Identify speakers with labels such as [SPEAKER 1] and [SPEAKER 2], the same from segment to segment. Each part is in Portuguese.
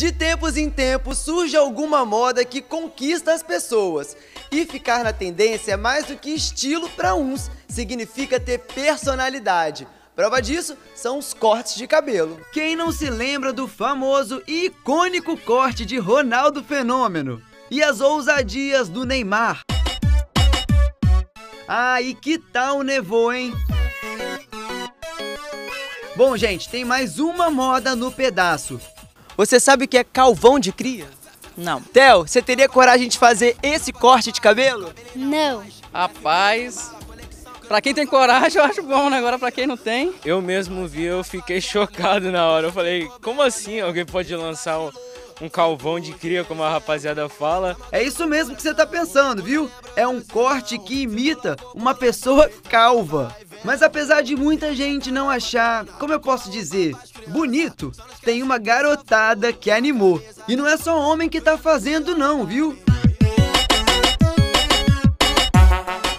[SPEAKER 1] De tempos em tempos surge alguma moda que conquista as pessoas. E ficar na tendência é mais do que estilo para uns, significa ter personalidade. Prova disso são os cortes de cabelo. Quem não se lembra do famoso e icônico corte de Ronaldo Fenômeno? E as ousadias do Neymar? Ah, e que tal nevou, hein? Bom, gente, tem mais uma moda no pedaço. Você sabe o que é calvão de cria?
[SPEAKER 2] Não.
[SPEAKER 1] Theo, você teria coragem de fazer esse corte de cabelo?
[SPEAKER 3] Não.
[SPEAKER 2] Rapaz, pra quem tem coragem eu acho bom, né? Agora pra quem não tem...
[SPEAKER 4] Eu mesmo vi, eu fiquei chocado na hora. Eu falei, como assim alguém pode lançar um, um calvão de cria, como a rapaziada fala?
[SPEAKER 1] É isso mesmo que você tá pensando, viu? É um corte que imita uma pessoa calva. Mas apesar de muita gente não achar, como eu posso dizer, bonito, tem uma garotada que animou. E não é só homem que tá fazendo não, viu?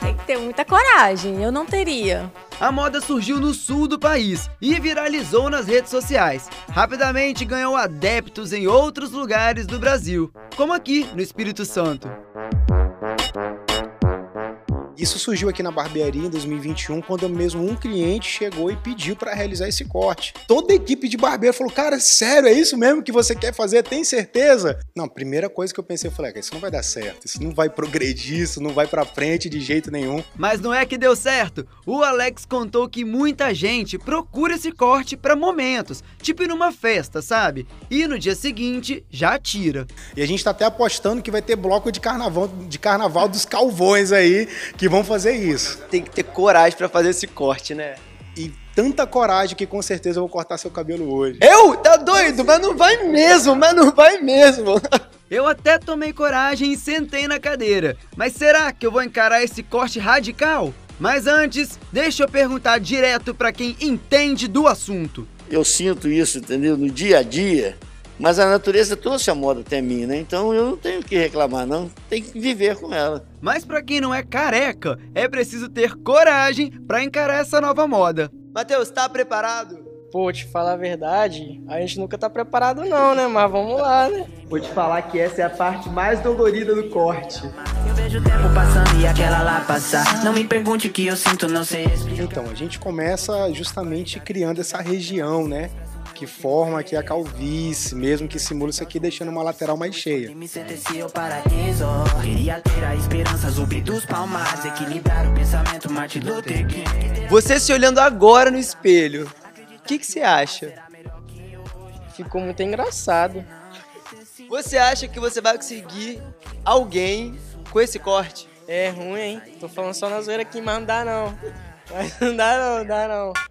[SPEAKER 5] Tem que ter muita coragem, eu não teria.
[SPEAKER 1] A moda surgiu no sul do país e viralizou nas redes sociais. Rapidamente ganhou adeptos em outros lugares do Brasil, como aqui no Espírito Santo.
[SPEAKER 6] Isso surgiu aqui na barbearia em 2021, quando mesmo um cliente chegou e pediu para realizar esse corte. Toda a equipe de barbeiro falou: Cara, sério, é isso mesmo que você quer fazer? Tem certeza? Não, primeira coisa que eu pensei, eu falei: Isso não vai dar certo, isso não vai progredir, isso não vai para frente de jeito nenhum.
[SPEAKER 1] Mas não é que deu certo. O Alex contou que muita gente procura esse corte para momentos, tipo numa festa, sabe? E no dia seguinte já tira.
[SPEAKER 6] E a gente tá até apostando que vai ter bloco de carnaval, de carnaval dos calvões aí que vão fazer isso.
[SPEAKER 1] Tem que ter coragem para fazer esse corte, né?
[SPEAKER 6] E tanta coragem que com certeza eu vou cortar seu cabelo hoje.
[SPEAKER 1] Eu? Tá doido? Mas não vai mesmo, mas não vai mesmo. Eu até tomei coragem e sentei na cadeira. Mas será que eu vou encarar esse corte radical? Mas antes, deixa eu perguntar direto para quem entende do assunto.
[SPEAKER 7] Eu sinto isso, entendeu? No dia a dia. Mas a natureza trouxe a moda até mim, né? Então eu não tenho o que reclamar, não. Tem que viver com ela.
[SPEAKER 1] Mas para quem não é careca, é preciso ter coragem para encarar essa nova moda. Matheus, tá preparado?
[SPEAKER 2] Pô, te falar a verdade, a gente nunca tá preparado não, né? Mas vamos lá, né?
[SPEAKER 1] Vou te falar que essa é a parte mais dolorida do corte.
[SPEAKER 8] Eu vejo o tempo passando e aquela lá passar. Não me pergunte o que eu sinto, não sei explicar.
[SPEAKER 6] Então, a gente começa justamente criando essa região, né? Que forma aqui a calvície, mesmo que simula isso aqui, deixando uma lateral mais cheia.
[SPEAKER 1] Você se olhando agora no espelho, o que, que você acha?
[SPEAKER 2] Ficou muito engraçado.
[SPEAKER 1] Você acha que você vai conseguir alguém com esse corte?
[SPEAKER 2] É ruim, hein? Tô falando só na zoeira aqui, mas não dá não. Mas não dá não, não dá não.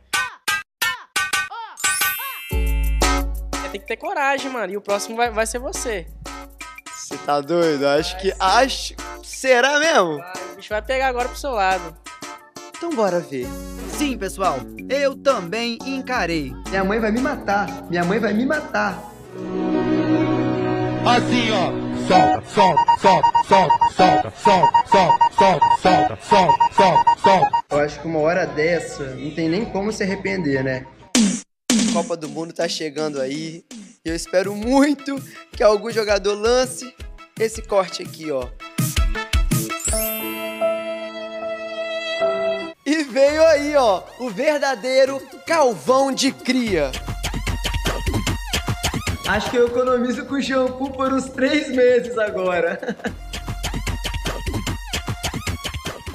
[SPEAKER 2] Tem que ter coragem, mano. E o próximo vai, vai ser você.
[SPEAKER 1] Você tá doido? Acho que. Acho. Será mesmo?
[SPEAKER 2] Vai, o bicho vai pegar agora pro seu lado.
[SPEAKER 1] Então bora ver. Sim, pessoal, eu também encarei. Minha mãe vai me matar. Minha mãe vai me matar.
[SPEAKER 9] Assim, ó. Solta, solta, solta, solta, solta, solta, solta, solta, solta, solta, solta, solta.
[SPEAKER 1] Eu acho que uma hora dessa não tem nem como se arrepender, né? Copa do Mundo tá chegando aí. E eu espero muito que algum jogador lance esse corte aqui, ó. E veio aí, ó, o verdadeiro calvão de cria. Acho que eu economizo com shampoo por uns três meses agora.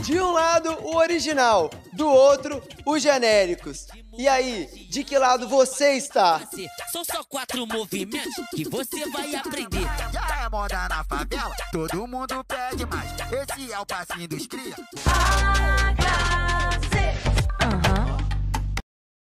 [SPEAKER 1] De um lado, o original, do outro, os genéricos. E aí, de que lado você está?
[SPEAKER 10] São só quatro movimentos que você vai aprender.
[SPEAKER 9] Já é moda na favela, todo mundo pede mais. Esse é o passinho dos cria.